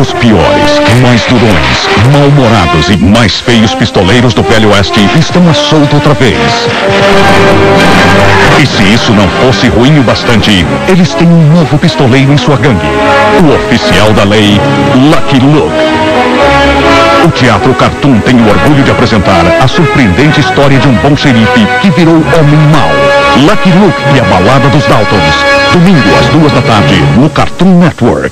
Os piores, mais durões, mal-humorados e mais feios pistoleiros do Velho Oeste estão à solta outra vez. E se isso não fosse ruim o bastante, eles têm um novo pistoleiro em sua gangue. O oficial da lei, Lucky Luke. O Teatro Cartoon tem o orgulho de apresentar a surpreendente história de um bom xerife que virou homem mau. Lucky Luke e a Balada dos Daltons. Domingo às duas da tarde no Cartoon Network.